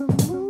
Movie.